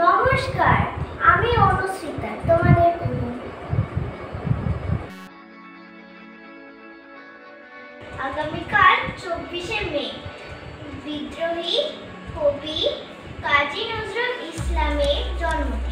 নমস্কার আমি অনুসৃতা তোমাদের আগামীকাল চব্বিশে মে বিদ্রোহী কবি কাজী নজরুল ইসলামের জন্মদিন।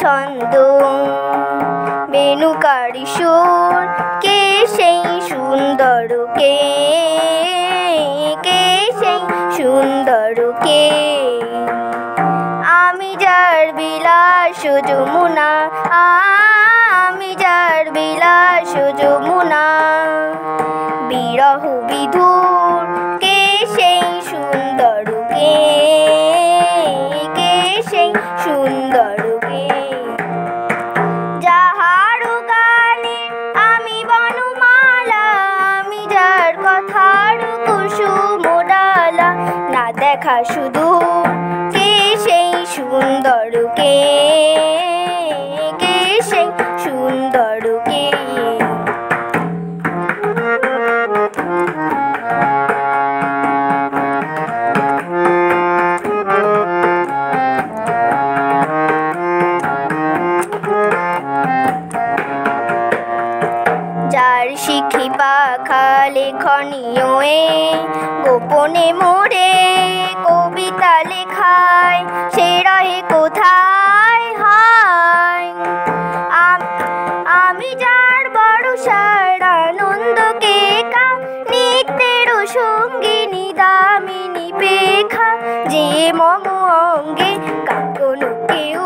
ছন্দ। বেনুকারি সুর, কে সেই সুন্দর কে? কে সেই সুন্দর কে? আমি যার বিলাস যমুনা, আমি যার বিলাস যমুনা। বিরহ বিধুর, কে সেই সুন্দর কে? দেখা শুধু কে সেই সুন্দর কে? কে সেই সুন্দর কে? যার শিখি পাখা লেখনীয় গোপনে মোড়ে যে মম অঙ্গে কাকন কেউ,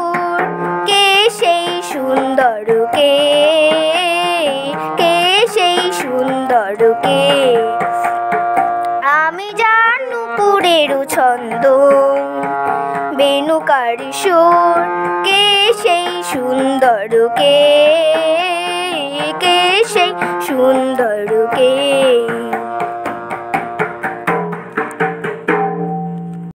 কে সেই সুন্দর কে? কে সেই সুন্দর কে? আমি জানুপুরের ছন্দ, বেনুকারি সুর। কে সেই সুন্দর কে? কে সেই সুন্দর কে?